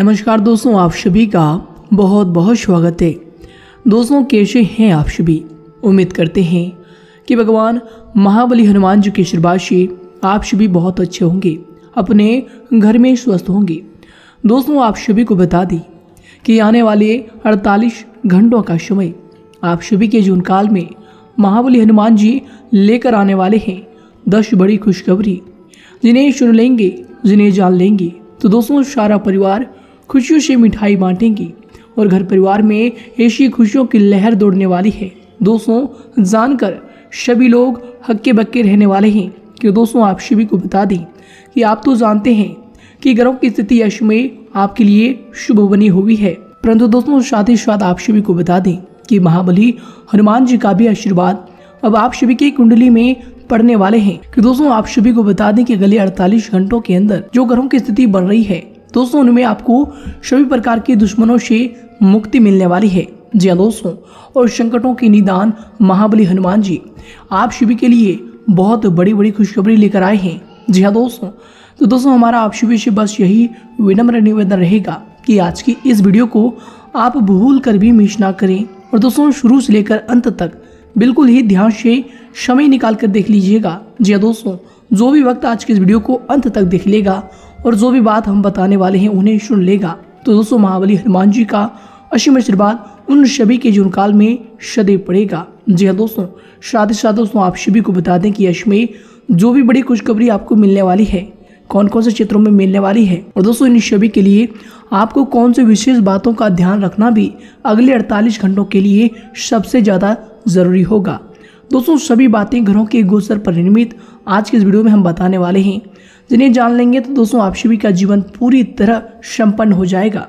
नमस्कार दोस्तों, आप सभी का बहुत बहुत स्वागत है। दोस्तों, कैसे हैं आप सभी? उम्मीद करते हैं कि भगवान महाबली हनुमान जी के आशीर्वाद से आप सभी बहुत अच्छे होंगे, अपने घर में स्वस्थ होंगे। दोस्तों, आप सभी को बता दी कि आने वाले 48 घंटों का समय आप सभी के जीवन काल में महाबली हनुमान जी लेकर आने वाले हैं। दस बड़ी खुशखबरी, जिन्हें सुन लेंगे, जिन्हें जान लेंगे। तो दोस्तों, सारा परिवार खुशियों से मिठाई बांटेंगे और घर परिवार में ऐसी खुशियों की लहर दौड़ने वाली है। दोस्तों, जानकर सभी लोग हक्के बक्के रहने वाले हैं। कि दोस्तों, आप सभी को बता दें कि आप तो जानते हैं कि ग्रहों की स्थिति यश में आपके लिए शुभ बनी हुई है। परंतु दोस्तों, साथ ही साथ आप सभी को बता दें कि महाबली हनुमान जी का भी आशीर्वाद अब आप सभी की कुंडली में पड़ने वाले हैं। कि दोस्तों, आप सभी को बता दें कि अगले 48 घंटों के अंदर जो ग्रहों की स्थिति बन रही है दोस्तों, उनमें आपको सभी प्रकार के दुश्मनों से मुक्ति मिलने वाली है। जी हाँ दोस्तों, और संकटों के निदान महाबली हनुमान जी, आप सभी के लिए बहुत बड़ी बड़ी खुशखबरी लेकर आए हैं। जी हाँ दोस्तों तो दोस्तों, हमारा आप सभी से बस यही विनम्र निवेदन रहेगा कि आज की इस वीडियो को आप भूल कर भी मिस ना करें। और दोस्तों, शुरू से लेकर अंत तक बिल्कुल ही ध्यान से समय निकाल कर देख लीजिएगा। जी हाँ दोस्तों, जो भी वक्त आज के इस वीडियो को अंत तक देख लेगा और जो भी बात हम बताने वाले हैं उन्हें सुन लेगा। तो दोस्तों, महाबली हनुमान जी का असीम आशीर्वाद उन सभी के जीवन काल में सदैव पड़ेगा। जी हाँ दोस्तों, साथ ही साथ दोस्तों, आप सभी को बता दें कि यश में जो भी बड़ी खुशखबरी आपको मिलने वाली है कौन कौन से क्षेत्रों में मिलने वाली है, और दोस्तों, इन सभी के लिए आपको कौन से विशेष बातों का ध्यान रखना भी अगले 48 घंटों के लिए सबसे ज़्यादा ज़रूरी होगा। दोस्तों, सभी बातें घरों के गोचर पर निर्मित आज के इस वीडियो में हम बताने वाले हैं। जिन्हें जान लेंगे तो दोस्तों आप सभी का जीवन पूरी तरह संपन्न हो जाएगा।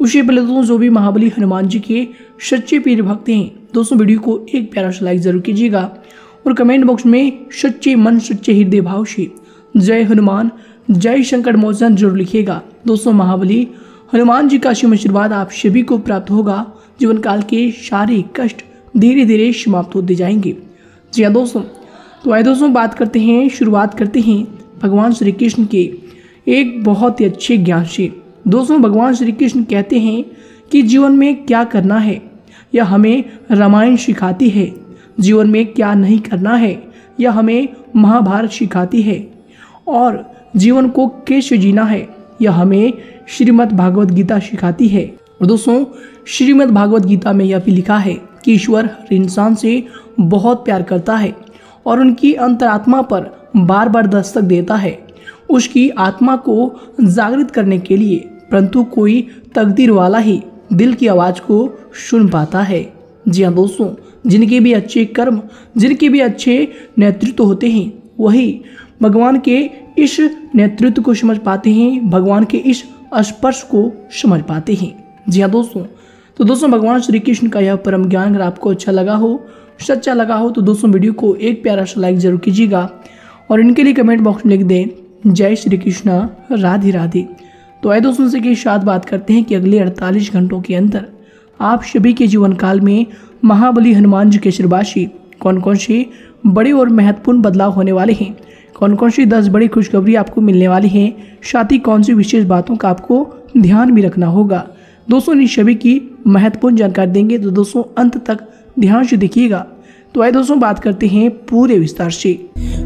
उससे पहले दोस्तों जो भी महाबली हनुमान जी के सच्चे पीर भक्त हैं, दोस्तों वीडियो को एक प्यारा सा लाइक ज़रूर कीजिएगा और कमेंट बॉक्स में सच्चे मन, सच्चे हृदय भाव से जय हनुमान, जय शंकर मोचन ज़रूर लिखिएगा। दोस्तों महाबली हनुमान जी का शिव आशीर्वाद आप सभी को प्राप्त होगा। जीवन काल के सारे कष्ट धीरे धीरे समाप्त होते जाएँगे। जी हाँ दोस्तों तो आइए दोस्तों बात करते हैं, शुरुआत करते हैं भगवान श्री कृष्ण के एक बहुत ही अच्छे ज्ञान से। दोस्तों, भगवान श्री कृष्ण कहते हैं कि जीवन में क्या करना है? यह हमें रामायण सिखाती है। जीवन में क्या नहीं करना है? यह हमें महाभारत सिखाती है। और जीवन को कैसे जीना है? यह हमें श्रीमद् भागवत गीता सिखाती है। और दोस्तों, श्रीमद् भागवत गीता में यह भी लिखा है कि ईश्वर हर इंसान से बहुत प्यार करता है और उनकी अंतरात्मा पर बार बार दस्तक देता है। उसकी आत्मा को जागृत करने के लिए, परंतु कोई तकदीर वाला ही दिल की आवाज़ को सुन पाता है। जी हाँ दोस्तों, जिनके भी अच्छे कर्म, जिनके भी अच्छे नेतृत्व होते हैं, वही भगवान के इस नेतृत्व को समझ पाते हैं, भगवान के इस स्पर्श को समझ पाते हैं। जी हाँ दोस्तों तो दोस्तों भगवान श्री कृष्ण का यह परम ज्ञान, अगर आपको अच्छा लगा हो, सच्चा लगा हो तो दोस्तों वीडियो को एक प्यारा सा लाइक ज़रूर कीजिएगा। और इनके लिए कमेंट बॉक्स में लिख दें, जय श्री कृष्णा, राधे राधे। तो आए दोस्तों से के साथ बात करते हैं कि अगले 48 घंटों के अंदर आप सभी के जीवन काल में महाबली हनुमान जी के श्रीवासी कौन कौन से बड़े और महत्वपूर्ण बदलाव होने वाले हैं? कौन कौन सी दस बड़ी खुशखबरी आपको मिलने वाली हैं? साथ ही कौन सी विशेष बातों का आपको ध्यान भी रखना होगा? दोस्तों इन सभी की महत्वपूर्ण जानकारी देंगे तो दोस्तों अंत तक ध्यान से देखिएगा। तो आए दोस्तों बात करते हैं पूरे विस्तार से।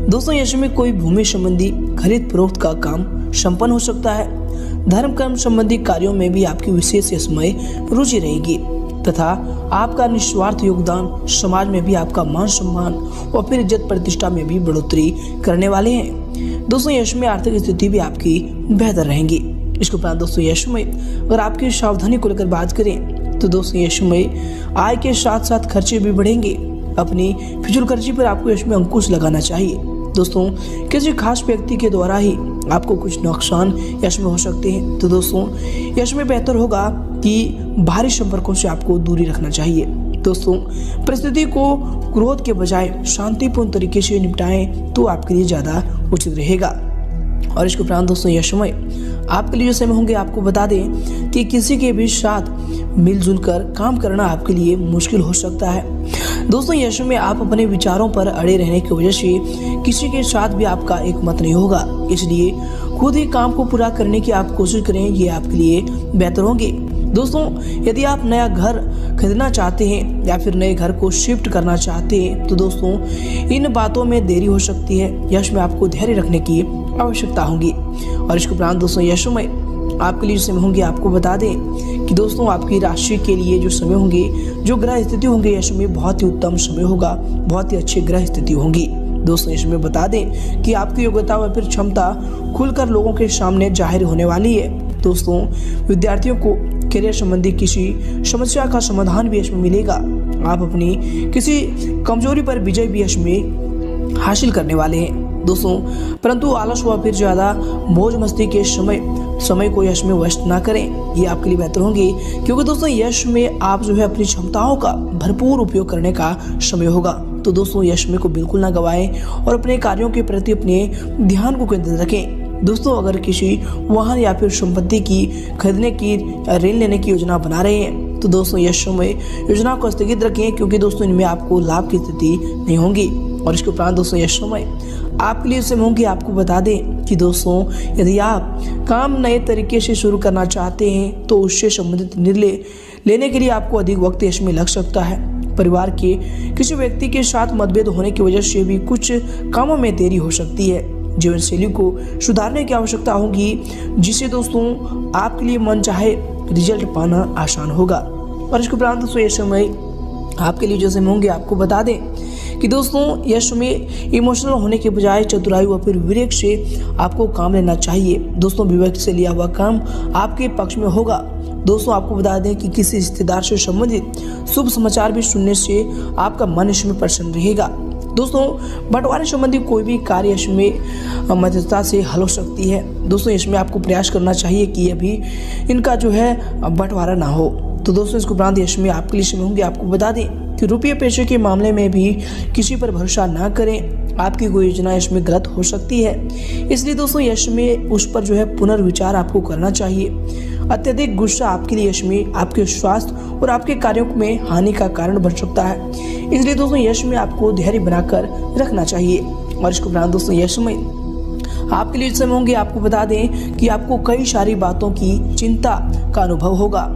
दोस्तों, यश में कोई भूमि संबंधी खरीद फरोख्त का काम संपन्न हो सकता है। धर्म, कर्म संबंधी कार्यों में भी आपकी विशेष समय रुचि रहेगी तथा आपका निस्वार्थ योगदान समाज में भी आपका मान सम्मान और फिर इज़्ज़त प्रतिष्ठा में भी बढ़ोतरी करने वाले हैं। दोस्तों, यश में आर्थिक स्थिति भी आपकी बेहतर रहेंगी। इसके उपरांत दोस्तों, यश में अगर आपकी सावधानी को लेकर बात करें तो दोस्तों, यश में आय के साथ साथ खर्चे भी बढ़ेंगे। अपनी फिजूल खर्ची पर आपको इसमें अंकुश लगाना चाहिए। दोस्तों, किसी खास व्यक्ति के द्वारा ही आपको कुछ नुकसान यश में हो सकते हैं। तो दोस्तों यश में बेहतर होगा कि भारी संपर्कों से आपको दूरी रखना चाहिए। दोस्तों, परिस्थिति को क्रोध के बजाय शांतिपूर्ण तरीके से निपटाएँ तो आपके लिए ज़्यादा उचित रहेगा। और इसके उपरांत दोस्तों यह आपके लिए जो समय होंगे, आपको बता दें कि किसी के भी साथ मिलजुल कर काम करना आपके लिए मुश्किल हो सकता है। दोस्तों यश में आप अपने विचारों पर अड़े रहने की वजह से किसी के साथ भी आपका एक मत नहीं होगा। इसलिए खुद ही काम को पूरा करने की आप कोशिश करें, ये आपके लिए बेहतर होंगे। दोस्तों, यदि आप नया घर खरीदना चाहते हैं या फिर नए घर को शिफ्ट करना चाहते हैं तो दोस्तों, इन बातों में देरी हो सकती है। यश में आपको धैर्य रखने की आवश्यकता होगी। और इसके उपरांत दोस्तों यशो में आपके लिए समय होंगे, आपको बता दें कि दोस्तों, आपकी राशि के लिए जो समय होंगे, जो ग्रह स्थिति होंगे, यश में बहुत ही उत्तम समय होगा, बहुत ही अच्छी ग्रह स्थिति होंगी। दोस्तों इसमें बता दें कि आपकी योग्यता व फिर क्षमता खुलकर लोगों के सामने ज़ाहिर होने वाली है। दोस्तों, विद्यार्थियों को करियर संबंधी किसी समस्या का समाधान भी इसमें मिलेगा। आप अपनी किसी कमज़ोरी पर विजय भी इसमें हासिल करने वाले हैं। दोस्तों, परंतु आलस हुआ फिर ज़्यादा मौज मस्ती के समय समय को यश में वेस्ट ना करें। ये आपके लिए बेहतर होंगे, क्योंकि दोस्तों, यश में आप जो है अपनी क्षमताओं का भरपूर उपयोग करने का समय होगा। तो दोस्तों, यश में को बिल्कुल ना गवाएँ और अपने कार्यों के प्रति अपने ध्यान को केंद्रित रखें। दोस्तों, अगर किसी वाहन या फिर संपत्ति की खरीदने की ऋण लेने की योजना बना रहे हैं तो दोस्तों यश में योजना को स्थगित रखें, क्योंकि दोस्तों, इनमें आपको लाभ की स्थिति नहीं होगी। और इसके उपरांत दोस्तों यश समय आपके लिए समय होंगे। आपको बता दें कि दोस्तों, यदि आप काम नए तरीके से शुरू करना चाहते हैं तो उससे संबंधित निर्णय लेने के लिए आपको अधिक वक्त इसमें लग सकता है। परिवार के किसी व्यक्ति के साथ मतभेद होने की वजह से भी कुछ कामों में देरी हो सकती है। जीवन शैली को सुधारने की आवश्यकता होगी, जिससे दोस्तों, आपके लिए मन चाहे रिज़ल्ट पाना आसान होगा। और इसके उपरांत दोस्तों ये समय आपके लिए जो समय होंगे, आपको बता दें कि दोस्तों यश में इमोशनल होने के बजाय चतुराई व फिर विवेक से आपको काम लेना चाहिए। दोस्तों, विवेक से लिया हुआ काम आपके पक्ष में होगा। दोस्तों, आपको बता दें कि किसी रिश्तेदार से संबंधित शुभ समाचार भी सुनने से आपका मन इसमें प्रसन्न रहेगा। दोस्तों, बंटवारे संबंधी कोई भी कार्य इसमें मध्यस्थता से हल हो सकती है। दोस्तों इसमें आपको प्रयास करना चाहिए कि अभी इनका जो है बंटवारा ना हो। तो दोस्तों, इसको उपरांत में आपके लिए समय होंगे। आपको बता दें कि रुपये पैसे के मामले में भी किसी पर भरोसा ना करें। आपकी कोई योजना इसमें गलत हो सकती है। इसलिए दोस्तों, यश में उस पर जो है पुनर्विचार आपको करना चाहिए। अत्यधिक गुस्सा आपके लिए यश में आपके स्वास्थ्य और आपके कार्यों में हानि का कारण बन सकता है। इसलिए दोस्तों, यश में आपको धैर्य बनाकर रखना चाहिए। और इसको उपरांत दोस्तों यश में आपके लिए समय होंगे, आपको बता दें कि आपको कई सारी बातों की चिंता का अनुभव होगा।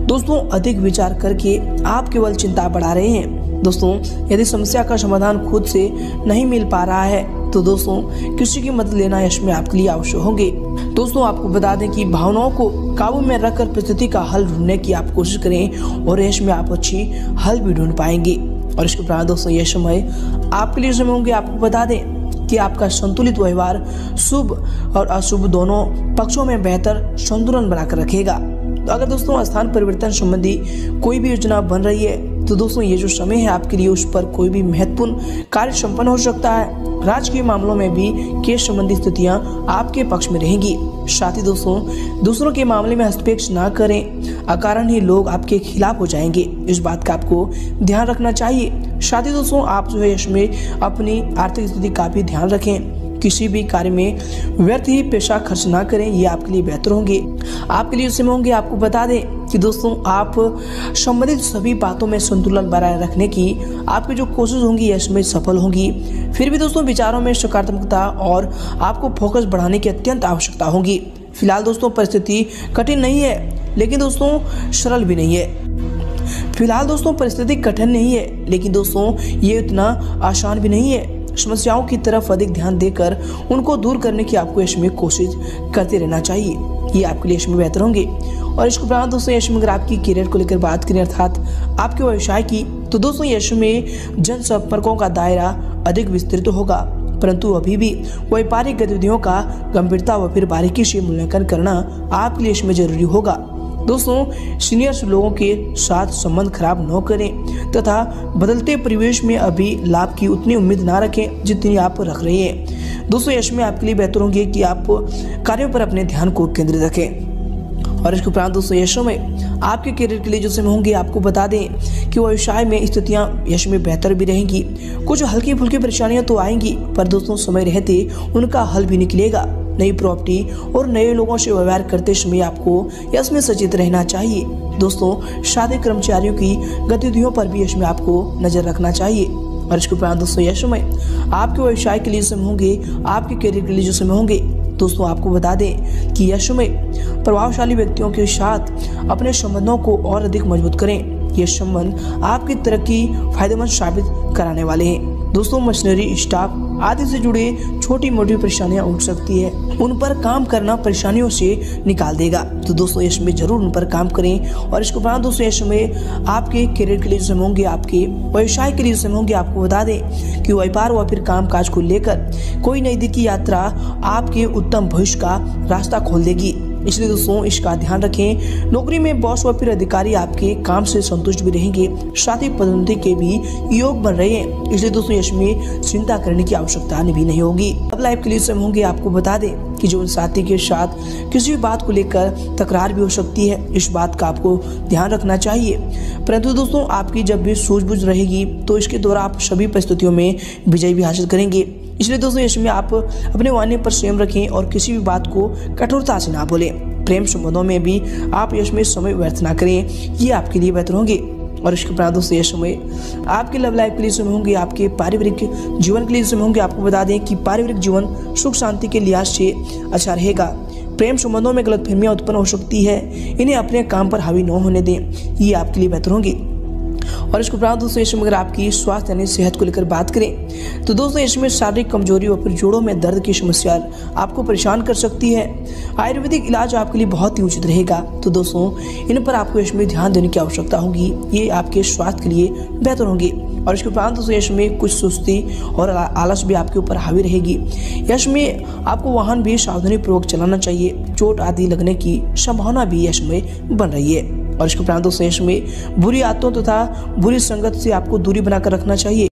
दोस्तों, अधिक विचार करके आप केवल चिंता बढ़ा रहे हैं। दोस्तों, यदि समस्या का समाधान खुद से नहीं मिल पा रहा है तो दोस्तों, किसी की मदद लेना यश में आपके लिए आवश्यक होंगे। दोस्तों, आपको बता दें कि भावनाओं को काबू में रखकर परिस्थिति का हल ढूँढने की आप कोशिश करें और यश में आप अच्छी हल भी ढूंढ पाएँगे। और इसके उपरांत दोस्तों यह समय आपके लिए समय होंगे। आपको बता दें कि आपका संतुलित व्यवहार शुभ और अशुभ दोनों पक्षों में बेहतर संतुलन बनाकर रखेगा। तो अगर दोस्तों, स्थान परिवर्तन संबंधी कोई भी योजना बन रही है तो दोस्तों, ये जो समय है आपके लिए, उस पर कोई भी महत्वपूर्ण कार्य संपन्न हो सकता है। राजकीय मामलों में भी केस संबंधी स्थितियाँ आपके पक्ष में रहेंगी। साथ ही दोस्तों, दूसरों के मामले में हस्तक्षेप ना करें। अकारण ही लोग आपके खिलाफ हो जाएँगे। इस बात का आपको ध्यान रखना चाहिए। साथ ही दोस्तों, आप जो है, इसमें अपनी आर्थिक स्थिति का भी ध्यान रखें। किसी भी कार्य में व्यर्थ ही पैसा खर्च ना करें, ये आपके लिए बेहतर होंगे। आपके लिए समय होंगे, आपको बता दें कि दोस्तों, आप संबंधित सभी बातों में संतुलन बनाए रखने की आपकी जो कोशिश होंगी इसमें सफल होंगी। फिर भी दोस्तों, विचारों में सकारात्मकता और आपको फोकस बढ़ाने की अत्यंत आवश्यकता होगी। फ़िलहाल दोस्तों, परिस्थिति कठिन नहीं है, लेकिन दोस्तों, सरल भी नहीं है। फ़िलहाल दोस्तों, परिस्थिति कठिन नहीं है, लेकिन दोस्तों, ये इतना आसान भी नहीं है। समस्याओं की तरफ़ अधिक ध्यान देकर उनको दूर करने की आपको इसमें कोशिश करते रहना चाहिए। ये आपके लिए इसमें बेहतर होंगे। और इसके उपरांत दोस्तों, यश में अगर आपकी करियर को लेकर बात करें, अर्थात आपके व्यवसाय की तो दोस्तों, यश में जन संपर्कों का दायरा अधिक विस्तृत होगा। परंतु अभी भी व्यापारिक गतिविधियों का गंभीरता व फिर बारीकी से मूल्यांकन करना आपके लिए इसमें ज़रूरी होगा। दोस्तों सीनियर्स लोगों के साथ संबंध खराब न करें तथा बदलते परिवेश में अभी लाभ की उतनी उम्मीद ना रखें जितनी आप रख रहे हैं। दोस्तों, यश में आपके लिए बेहतर होंगे कि आप कार्यों पर अपने ध्यान को केंद्रित रखें। और इसके उपरांत दोस्तों, यशों में आपके करियर के लिए जो समय होंगे, आपको बता दें कि व्यवसाय में स्थितियाँ यश में बेहतर भी रहेंगी। कुछ हल्की फुल्की परेशानियाँ तो आएँगी, पर दोस्तों, समय रहते उनका हल भी निकलेगा। नई प्रॉपर्टी और नए लोगों से व्यवहार करते समय आपको इसमें सचेत रहना चाहिए। दोस्तों, शादी कर्मचारियों की गतिविधियों पर भी इसमें आपको नज़र रखना चाहिए। और इसके उपरांत दोस्तों यह आपके व्यवसाय के लिए समय होंगे, आपके करियर के लिए जो समय होंगे। दोस्तों, आपको बता दें कि यह समय प्रभावशाली व्यक्तियों के साथ अपने संबंधों को और अधिक मज़बूत करें। ये संबंध आपकी तरक्की फ़ायदेमंद साबित कराने वाले हैं। दोस्तों, मशीनरी, स्टाफ आदि से जुड़े छोटी मोटी परेशानियाँ उठ सकती है। उन पर काम करना परेशानियों से निकाल देगा। तो दोस्तों इसमें ज़रूर उन पर काम करें और इसके उपरांत दोस्तों इसमें आपके करियर के लिए समय होंगे, आपके व्यवसाय के लिए समय होंगे, आपको बता दें कि व्यापार व फिर काम काज को लेकर कोई नई की यात्रा आपके उत्तम भविष्य का रास्ता खोल देगी। इसलिए दोस्तों, इसका ध्यान रखें। नौकरी में बॉस व फिर अधिकारी आपके काम से संतुष्ट भी रहेंगे, साथ ही पदोन्नति के भी योग बन रहे हैं। इसलिए दोस्तों इसमें चिंता करने की आवश्यकता भी नहीं होगी। अब लाइफ के लिए समय होंगे, आपको बता दें कि जीवन साथी के साथ किसी भी बात को लेकर तकरार भी हो सकती है। इस बात का आपको ध्यान रखना चाहिए। परंतु दोस्तों, आपकी जब भी सूझबूझ रहेगी तो इसके द्वारा आप सभी परिस्थितियों में विजय भी हासिल करेंगे। इसलिए दोस्तों इसमें आप अपने वाणी पर संयम रखें और किसी भी बात को कठोरता से ना बोलें। प्रेम संबंधों में भी आप इसमें समय व्यर्थ ना करें। ये आपके लिए बेहतर होंगे। और इसके उपरांत दोस्तों ये समय आपके लव लाइफ के लिए समय होंगे, आपके पारिवारिक जीवन के लिए समय होंगे। आपको बता दें कि पारिवारिक जीवन सुख शांति के लिहाज से अच्छा रहेगा। प्रेम संबंधों में गलत फहमियाँ उत्पन्न हो सकती है। इन्हें अपने काम पर हावी न होने दें। ये आपके लिए बेहतर होंगी। और इसके उपरांत दोस्तों इसमें अगर आपकी स्वास्थ्य यानी सेहत को लेकर बात करें तो दोस्तों इसमें शारीरिक कमज़ोरी और फिर जोड़ों में दर्द की समस्या आपको परेशान कर सकती है। आयुर्वेदिक इलाज आपके लिए बहुत ही उचित रहेगा। तो दोस्तों, इन पर आपको इसमें ध्यान देने की आवश्यकता होगी। ये आपके स्वास्थ्य के लिए बेहतर होंगे। और इसके उपरांत दोस्तों, यश में कुछ सुस्ती और आलस भी आपके ऊपर हावी रहेगी। यश में आपको वाहन भी सावधानी पूर्वक चलाना चाहिए। चोट आदि लगने की संभावना भी यश में बन रही है। और इसके उपरांत दोस्तों में बुरी आदतों तथा तो बुरी संगत से आपको दूरी बनाकर रखना चाहिए।